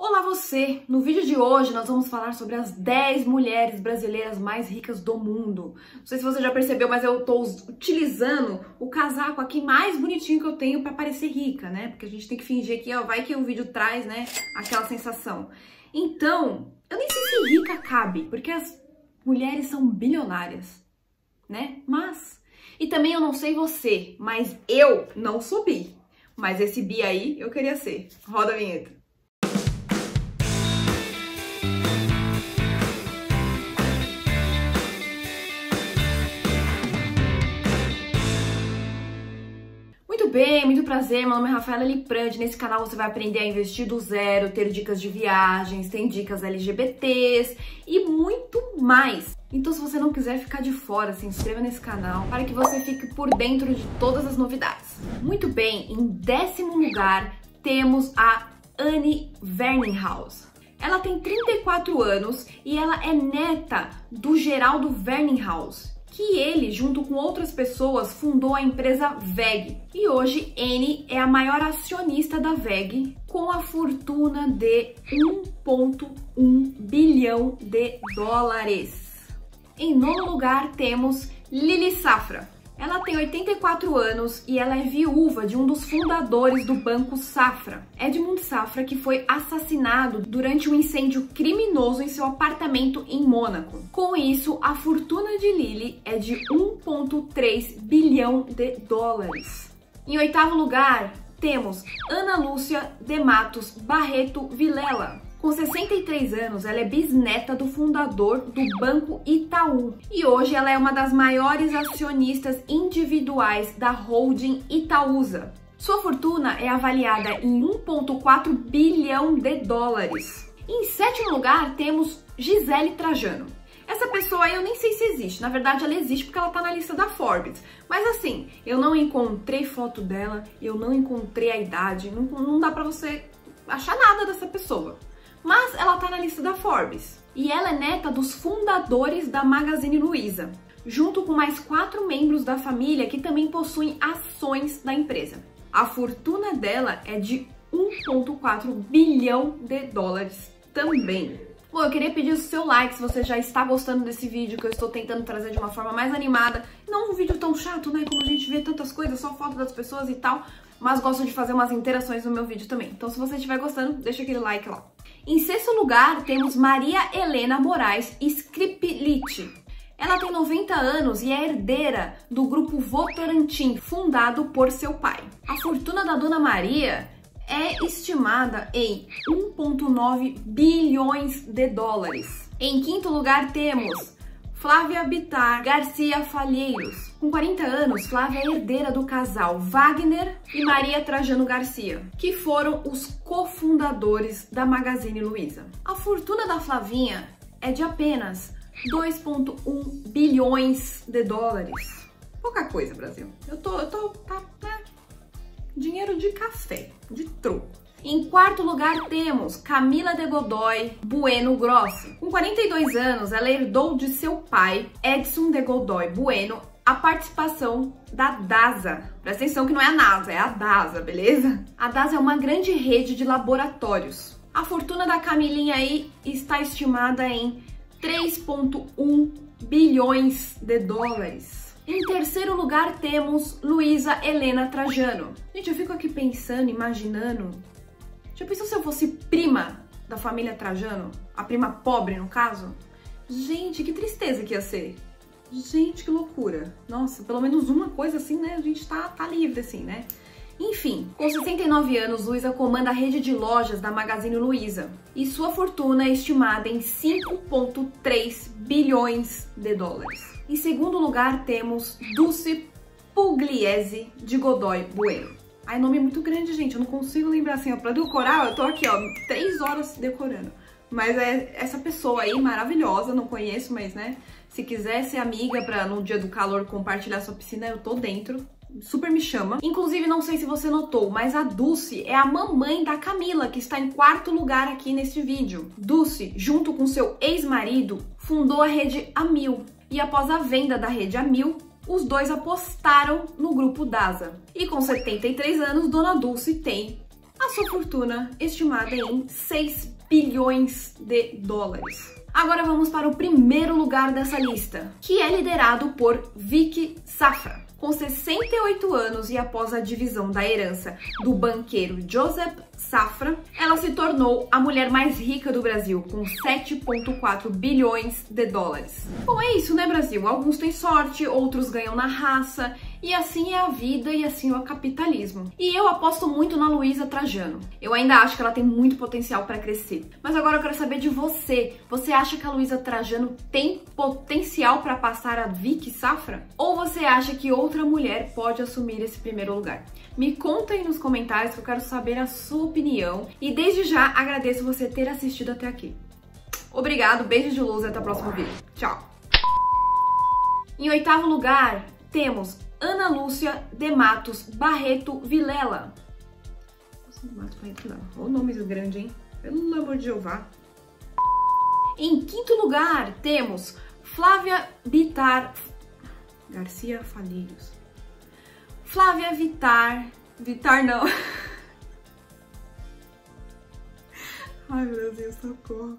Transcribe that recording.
Olá você! No vídeo de hoje nós vamos falar sobre as 10 mulheres brasileiras mais ricas do mundo. Não sei se você já percebeu, mas eu tô utilizando o casaco aqui mais bonitinho que eu tenho para parecer rica, né? Porque a gente tem que fingir que, ó, vai que o vídeo traz, né, aquela sensação. Então, eu nem sei se rica cabe, porque as mulheres são bilionárias, né? Mas, e também eu não sei você, mas eu não subi. Mas esse bi aí eu queria ser. Roda a vinheta. Bem, muito prazer, meu nome é Rafaela Liprandi. Nesse canal você vai aprender a investir do zero, ter dicas de viagens, tem dicas LGBTs e muito mais. Então se você não quiser ficar de fora, se inscreva nesse canal para que você fique por dentro de todas as novidades. Muito bem, em décimo lugar temos a Anne Verninghaus. Ela tem 34 anos e ela é neta do Geraldo Verninghaus, que ele, junto com outras pessoas, fundou a empresa VEG. E hoje N é a maior acionista da VEG, com a fortuna de 1,1 bilhão de dólares. Em nono lugar temos Lili Safra. Ela tem 84 anos e ela é viúva de um dos fundadores do Banco Safra, Edmund Safra, que foi assassinado durante um incêndio criminoso em seu apartamento em Mônaco. Com isso, a fortuna de Lily é de 1,3 bilhão de dólares. Em oitavo lugar, temos Ana Lúcia de Matos Barreto Vilela. Com 63 anos, ela é bisneta do fundador do Banco Itaú e hoje ela é uma das maiores acionistas individuais da holding Itaúsa. Sua fortuna é avaliada em 1,4 bilhão de dólares. Em sétimo lugar, temos Gisele Trajano. Essa pessoa eu nem sei se existe. Na verdade, ela existe porque ela tá na lista da Forbes. Mas assim, eu não encontrei foto dela, eu não encontrei a idade, não, não dá pra você achar nada dessa pessoa mas ela tá na lista da Forbes. E ela é neta dos fundadores da Magazine Luiza, junto com mais quatro membros da família que também possuem ações da empresa. A fortuna dela é de 1,4 bilhão de dólares também. Bom, eu queria pedir o seu like se você já está gostando desse vídeo que eu estou tentando trazer de uma forma mais animada. Não um vídeo tão chato, né? Como a gente vê tantas coisas, só foto das pessoas e tal. Mas gosto de fazer umas interações no meu vídeo também. Então se você estiver gostando, deixa aquele like lá. Em sexto lugar, temos Maria Helena Moraes Scriplit. Ela tem 90 anos e é herdeira do grupo Votorantim, fundado por seu pai. A fortuna da Dona Maria é estimada em 1,9 bilhões de dólares. Em quinto lugar, temos Flávia Bitar Garcia Falheiros. Com 40 anos, Flávia é herdeira do casal Wagner e Maria Trajano Garcia, que foram os cofundadores da Magazine Luiza. A fortuna da Flavinha é de apenas 2,1 bilhões de dólares. Pouca coisa, Brasil. Eu tô, eu tô, tá, né? Dinheiro de café, de troco. Em quarto lugar temos Camila de Godoy Bueno Grossi. Com 42 anos, ela herdou de seu pai, Edson de Godoy Bueno, a participação da DASA. Presta atenção que não é a NASA, é a DASA, beleza? A DASA é uma grande rede de laboratórios. A fortuna da Camilinha aí está estimada em 3,1 bilhões de dólares. Em terceiro lugar temos Luísa Helena Trajano. Gente, eu fico aqui pensando, imaginando já pensou se eu fosse prima da família Trajano? A prima pobre, no caso? Gente, que tristeza que ia ser. Gente, que loucura. Nossa, pelo menos uma coisa assim, né? A gente tá, tá livre, assim, né? Enfim, com 69 anos, Luiza comanda a rede de lojas da Magazine Luiza e sua fortuna é estimada em 5,3 bilhões de dólares. Em segundo lugar, temos Dulce Pugliese de Godoy Bueno. Ai, nome é muito grande, gente. Eu não consigo lembrar assim. Pra decorar, eu tô aqui, ó, três horas decorando. Mas é essa pessoa aí, maravilhosa, não conheço, mas, né? Se quiser ser amiga pra no dia do calor compartilhar sua piscina, eu tô dentro. Super me chama. Inclusive, não sei se você notou, mas a Dulce é a mamãe da Camila, que está em quarto lugar aqui neste vídeo. Dulce, junto com seu ex-marido, fundou a rede Amil. E após a venda da rede Amil, os dois apostaram no grupo DASA. E com 73 anos, Dona Dulce tem a sua fortuna estimada em 6 bilhões de dólares. Agora vamos para o primeiro lugar dessa lista, que é liderado por Vicky Safra. Com 68 anos e após a divisão da herança do banqueiro Joseph Safra, ela se tornou a mulher mais rica do Brasil, com 7,4 bilhões de dólares. Bom, é isso, né, Brasil? Alguns têm sorte, outros ganham na raça, e assim é a vida e assim é o capitalismo. E eu aposto muito na Luísa Trajano. Eu ainda acho que ela tem muito potencial para crescer. Mas agora eu quero saber de você. Você acha que a Luísa Trajano tem potencial para passar a Vicky Safra? Ou você acha que outra mulher pode assumir esse primeiro lugar? Me conta aí nos comentários que eu quero saber a sua opinião. E desde já agradeço você ter assistido até aqui. Obrigado, beijo de luz e até o próximo vídeo. Tchau! Em oitavo lugar, temos Ana Lúcia de Matos Barreto Vilela. O nome grande, hein? Pelo amor de Jeová. Em quinto lugar, temos Flávia Bitar Garcia Falheiros. Flávia Vitar. Vitar não. Ai, meu Deus, socorro.